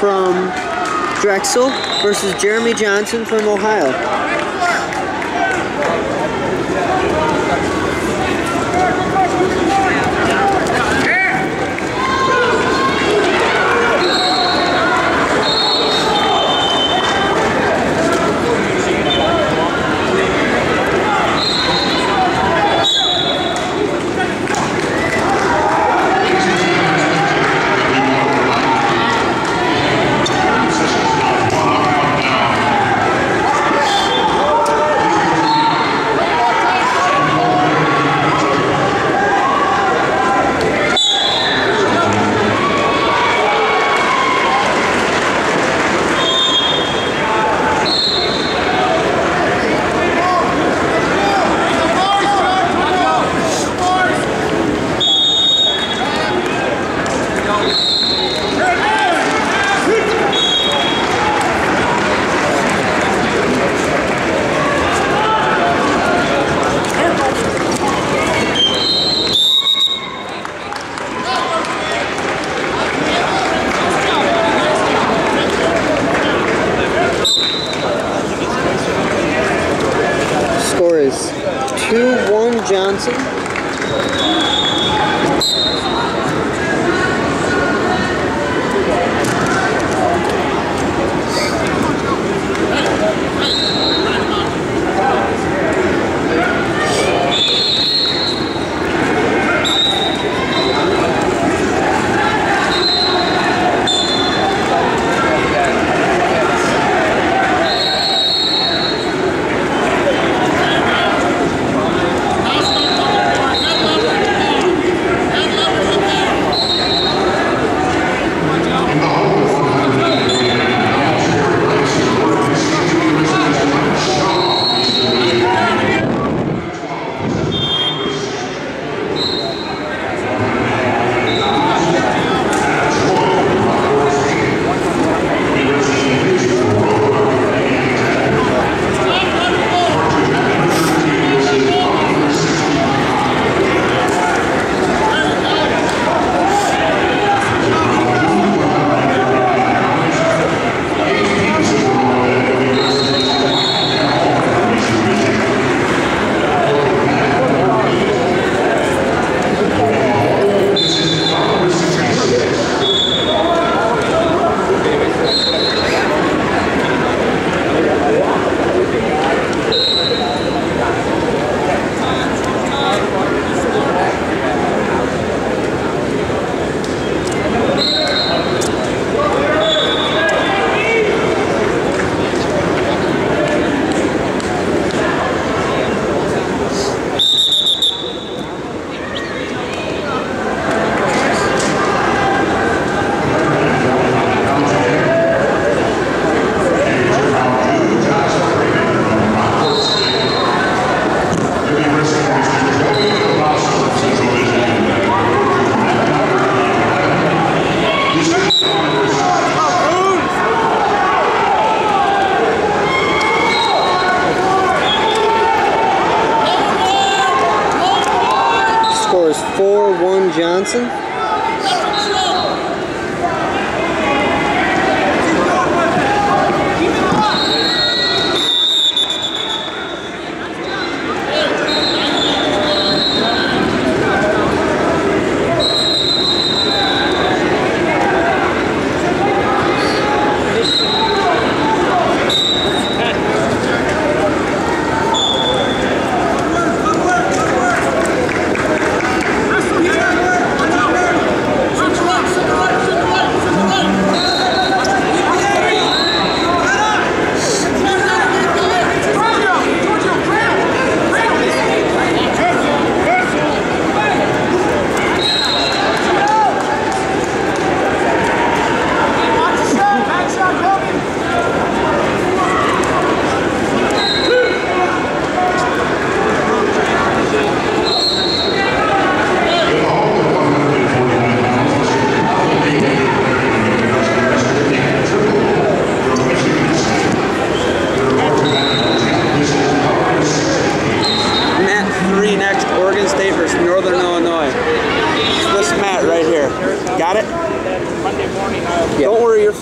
From Drexel versus Jeremy Johnson from Ohio. Is 4-1 Johnson.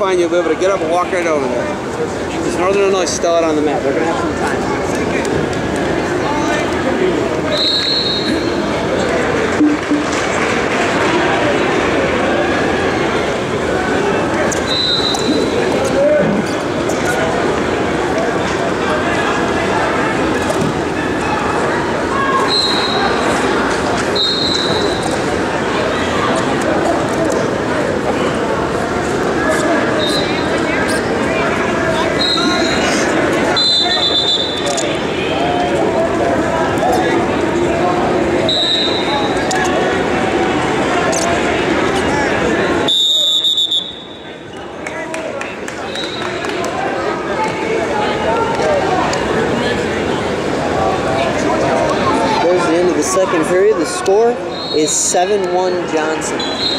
Be able to get up and walk right over there. It's Northern Illinois, still out on the map. They're going to have some second period. The score is 7-1 Johnson.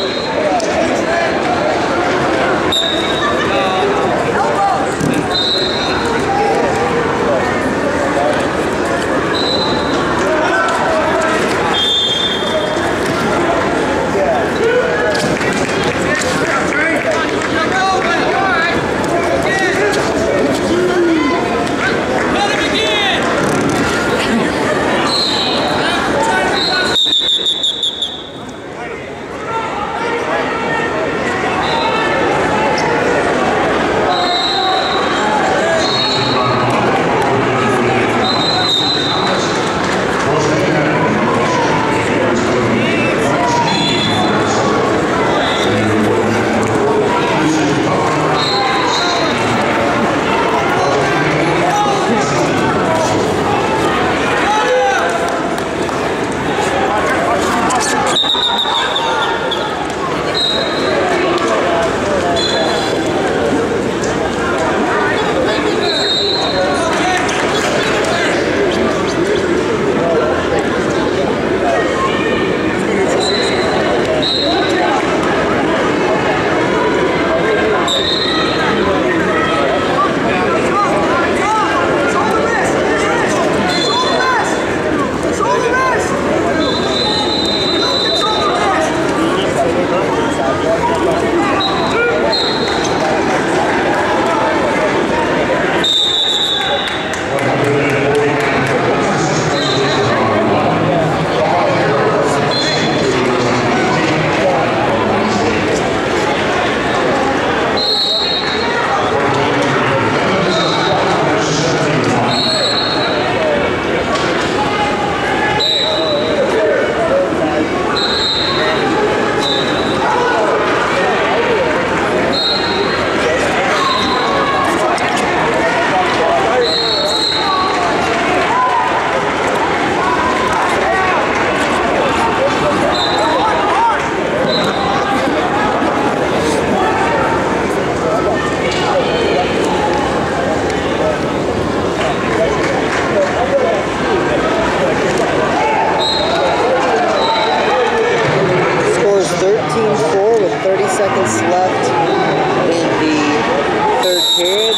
Seconds left in the third period.